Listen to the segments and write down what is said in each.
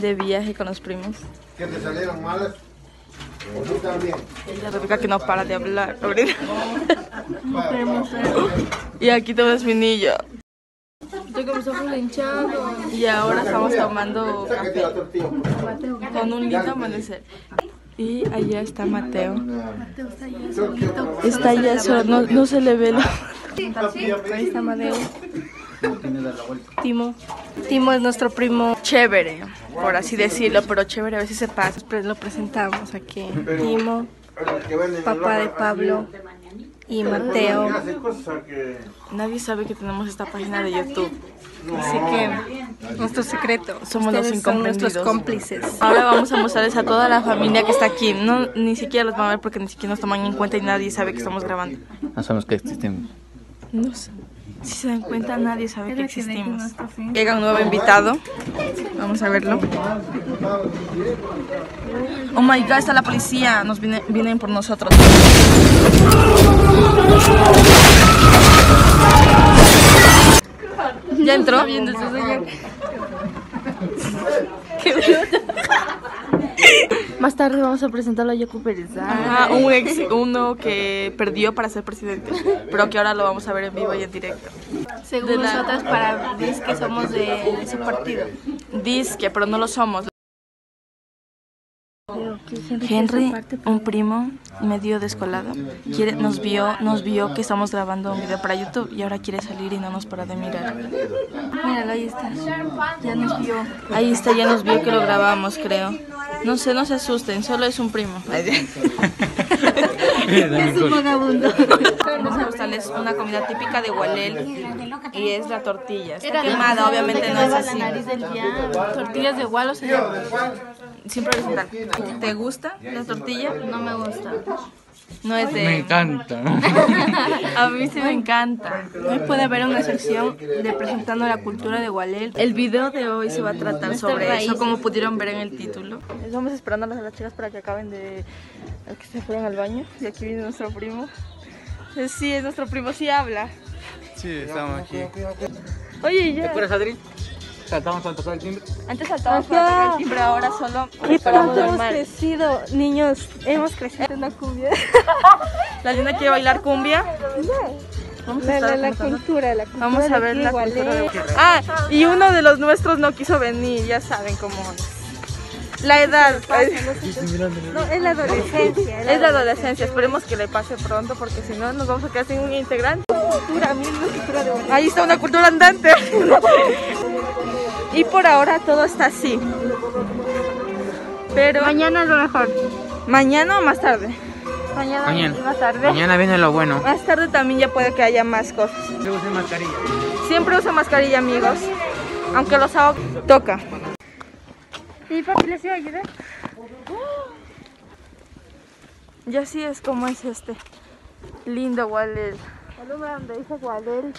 de viaje con los primos. ¿Que te salieron malas? ¿O tú también? La Rebeca que no para de hablar ahorita. y aquí tenemos mi niño. Yo comenzó full hinchado. Y ahora estamos tomando café con un lindo amanecer. Y allá está Mateo. Está allá solo, no, no se le ve la... Ahí está Mateo. Timo. Timo es nuestro primo chévere, por así decirlo, pero chévere a veces se pasa. Pero lo presentamos aquí. Timo, papá de. Pablo y Mateo. Nadie sabe que tenemos esta página de YouTube. Así que Nuestro secreto. somos los son nuestros cómplices. Ahora vamos a mostrarles a toda la familia que está aquí. No, ni siquiera los van a ver porque ni siquiera nos toman en cuenta y nadie sabe que estamos grabando. No sabemos que existimos. No sé. Si se dan cuenta, nadie sabe que existimos. Llega un nuevo invitado. Vamos a verlo. Oh my god, está la policía. Nos viene- vienen por nosotros. ¿Ya entró? Más tarde vamos a presentarlo a Yacu Pérez. Ajá, un ex, uno que perdió para ser presidente, pero que ahora lo vamos a ver en vivo y en directo. Según de la- nosotras, para decir que somos de, de su partido. Disque, pero no lo somos. Henry, un primo medio descolado, quiere, nos vio, nos vio que estamos grabando un video para YouTube y ahora quiere salir y no nos para de mirar. Míralo, ahí está. Ya nos vio. Ahí está, ya nos vio que lo grabamos, creo. No sé, no se asusten, solo es un primo. Es un vagabundo. Vamos a mostrarles una comida típica de Gualel y es la tortilla. Está quemada, obviamente no es así. Tortillas de Walo se llama. Siempre horizontal. ¿Te gusta la tortilla? No me gusta. No es de... Me encanta. A mí sí me encanta. Hoy puede haber una sección de presentando la cultura de Gualel. El video de hoy se va a tratar sobre eso, como pudieron ver en el título. Estamos esperando a las chicas para que acaben de... que se fueron al baño. Y aquí viene nuestro primo. Eh, Sí, es nuestro primo, sí habla. Sí, estamos aquí. Oye, ya. ¿Recuerdas, Adri? Saltamos al tocar el timbre. Antes saltaba para tocar el timbre, ahora solo esperamos normal. crecido, niños. Hemos crecido en la cumbia. La Lina quiere bailar cumbia. Vamos a, cultura, la cultura. Vamos a ver la cultura de Ah, y uno de los nuestros no quiso venir, ya saben cómo es. La edad. No, es la adolescencia. Es la adolescencia, esperemos que le pase pronto porque si no nos vamos a quedar sin un integrante. cultura, miren la cultura de Gualel. Ahí está una cultura andante. y por ahora todo está así. Pero Mañana es lo mejor. mañana o más tarde. Mañana, Mañana. más tarde. Mañana viene lo bueno. Más tarde también ya puede que haya más cosas. Se usa mascarilla. Siempre usa mascarilla, amigos. Aunque los hago toca. ¿Y papi les iba a ayudar? Y así es como es este lindo Walel. Alumbra donde dice Gualel.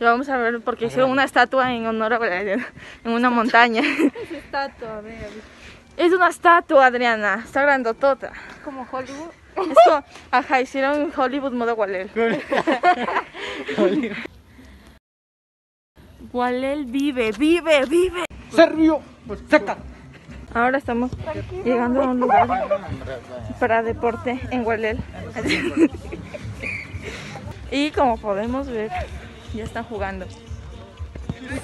Lo vamos a ver porque hicieron una estatua en honor a Walel en una montaña. Es estatua, a ver, Es una estatua, Adriana. Está grandotota. como Hollywood. Esto, ajá, hicieron en Hollywood modo Walel. Walel vive, vive, vive. Servio. Saca. Ahora estamos llegando a un lugar para deporte en Walel. y como podemos ver, ya están jugando.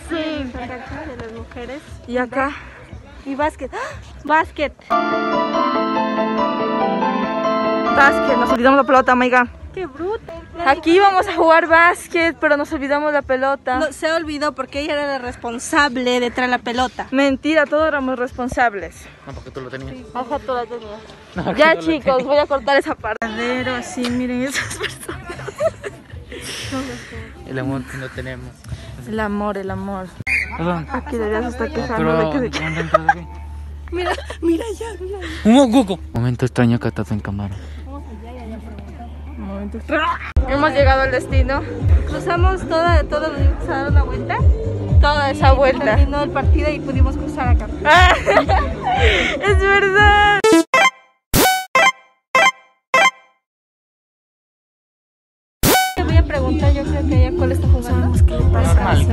Sí, de las mujeres. Y acá, Y básquet. ¡Ah! Básquet. básquet, nos olvidamos la pelota, amiga. ¡Qué bruto! Aquí vamos a jugar básquet, pero nos olvidamos la pelota. No, se olvidó porque ella era la responsable de traer la pelota. Mentira, todos éramos responsables. No, porque tú lo tenías. Ajá, tú la tenías. No, Ya chicos, voy a cortar esa parte. así, miren esas personas. El amor que no tenemos. El amor, el amor. Perdón. Aquí deberías estar quejando Pero, de que... ¿dónde entras aquí? Mira, mira ya, mira. Un. Momento extraño que estás en cámara. Hemos llegado al destino. Cruzamos toda, todo, a dar una vuelta. Toda esa vuelta. Terminó el partido y pudimos cruzar acá. Ah, es verdad. Te voy a preguntar, yo creo que ella cuál está jugando. Normal.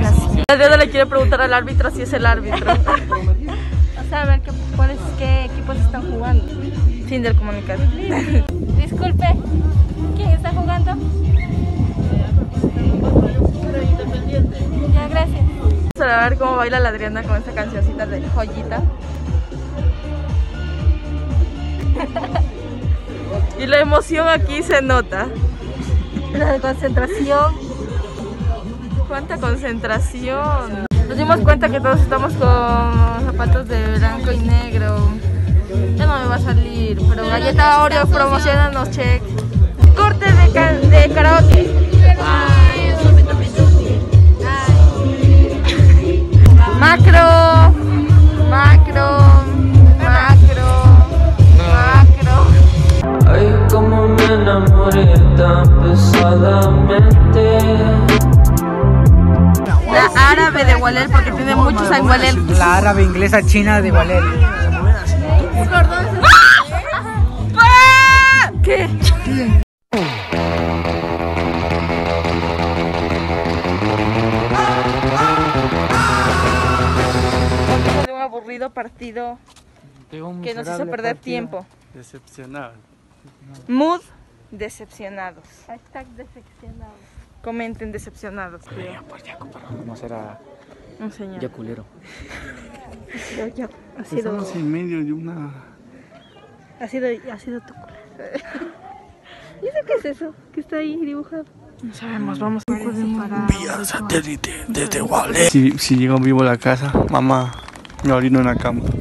Adriana le quiere preguntar al árbitro si es el árbitro. O sea, a ver qué Fin del comunicado. Disculpe, ¿quién está jugando? Ya, gracias. Vamos a ver cómo baila la Adriana con esta cancioncita de joyita. Y la emoción aquí se nota. La concentración. Cuánta concentración. Nos dimos cuenta que todos estamos con zapatos de blanco y negro. Ya no me va a salir, pero Galleta Oreo promocionanos check. Corte de, de karaoke. Walel. La árabe inglesa china de. ¡Ah! ¿Qué? de un aburrido partido que nos hizo perder tiempo. Decepcionado. Mood decepcionados. Hashtag decepcionado. Comenten decepcionados. No será Un señor. ya culero. Yo, yo. Ha sido, Estamos en medio de una... ha sido, ha sido tu culo. ¿Y eso qué es eso? Que está ahí dibujado. No sabemos, vamos a Vía satélite desde Wale. Si, si llego vivo a la casa, mamá me orino en la cama.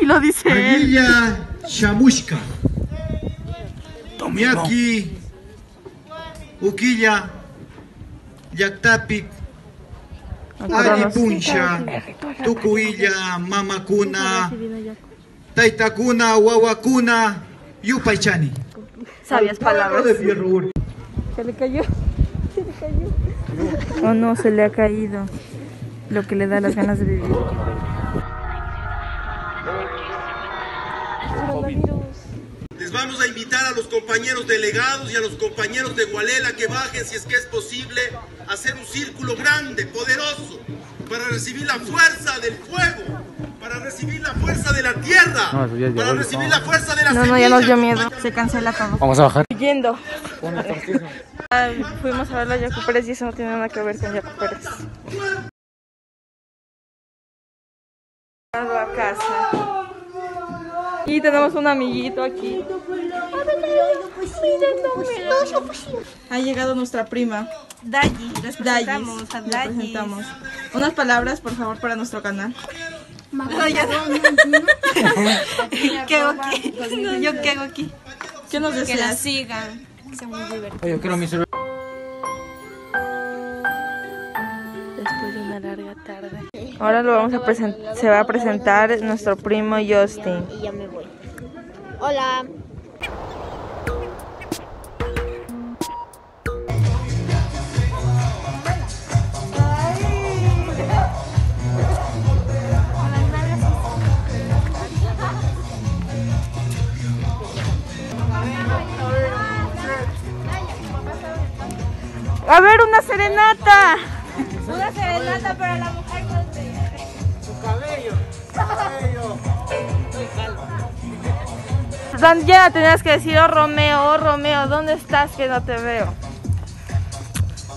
Y lo dice él. Aguilla Shamushka. Miaki. Uquilla. Yaktapik. Ari Puncha. Tucuilla. Mamakuna. Taitakuna. Wawakuna. Yupaichani. Sabias palabras. de fierro ur. Se le cayó. O Oh, no, se le ha caído lo que le da las ganas de vivir. Vamos a invitar a los compañeros delegados y a los compañeros de Gualela que bajen, si es que es posible, a hacer un círculo grande, poderoso, para recibir la fuerza del fuego, para recibir la fuerza de la tierra, No, para recibir la fuerza de la No, no, ya nos dio miedo. Se cancela todo. Vamos a bajar. Yendo. Ay, fuimos a ver a Jaco Pérez y eso no tiene nada que ver con. Llegando a casa. Y tenemos un amiguito aquí. Ha llegado nuestra prima. Dayi. Les presentamos presentamos. Unas palabras, por favor, para nuestro canal. ¿Qué hago aquí? ¿Yo qué hago aquí? ¿Qué nos Que la deseas? sigan. Que sea muy divertido. Oye, yo quiero mi. Después de una larga tarde. Ahora lo vamos a presentar. Se va a presentar nuestro primo Justin. y ya me voy. Hola. A ver, una serenata. Ya tenías que decir, oh Romeo, oh Romeo, ¿dónde estás que no te veo?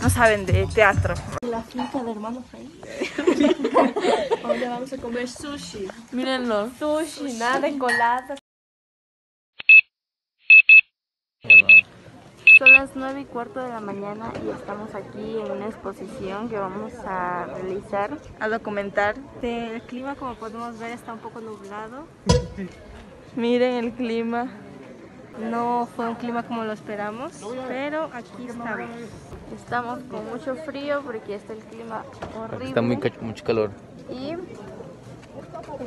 No saben de teatro. La finca de hermanos ahí. Ahora vamos a comer sushi. Mírenlo. Sushi, nada de coladas. Son las nueve y cuarto de la mañana y estamos aquí en una exposición que vamos a realizar. A documentar. El clima, como podemos ver, está un poco nublado. Miren el clima. No fue un clima como lo esperamos, pero aquí estamos. Estamos con mucho frío porque está el clima horrible. Está muy mucho calor. Y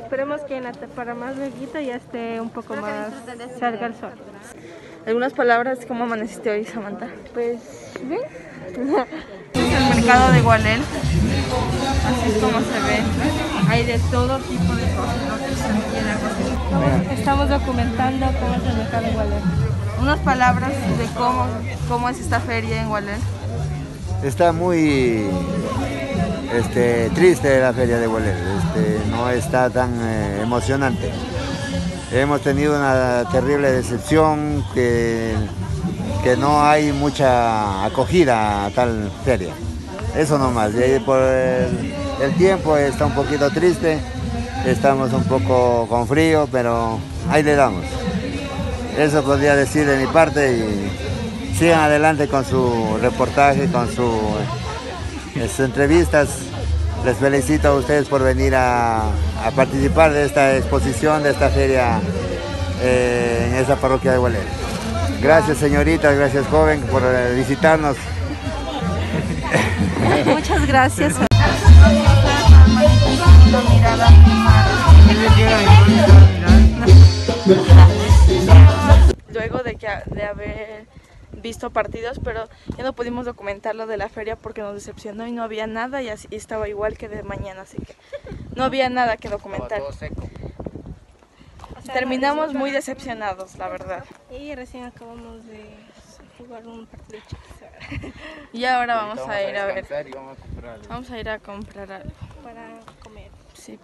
Esperemos que en la, para más luego ya esté un poco Espero más este salga el sol. Algunas palabras, ¿cómo amaneciste hoy, Samantha? pues, bien. Es el mercado de Gualel. Así es como se ve. Hay de todo tipo de cosas. quiera conseguir. Estamos documentando cómo es el mercado de Gualén. Unas palabras de cómo, cómo es esta feria en Gualel. Está muy este, triste la feria de Hueler, este, no está tan eh, emocionante. Hemos tenido una terrible decepción que, que no hay mucha acogida a tal feria. Eso nomás. Y ahí por el, el tiempo está un poquito triste. Estamos un poco con frío, pero ahí le damos. Eso podría decir de mi parte y sigan adelante con su reportaje, con eh, sus entrevistas. Les felicito a ustedes por venir a, participar de esta exposición, de esta feria eh, en esa parroquia de Gualera. Gracias señoritas, gracias joven por eh, visitarnos. Muchas gracias. Luego de, que, de haber visto partidos, pero ya no pudimos documentar lo de la feria porque nos decepcionó y no había nada y, así, y estaba igual que de mañana, así que no había nada que documentar. Terminamos muy decepcionados, la verdad. Y recién acabamos de jugar un partido de. Y ahora vamos a ir a ver. descansar y vamos a comprar algo. Vamos a ir a comprar algo. Para comer. Sí.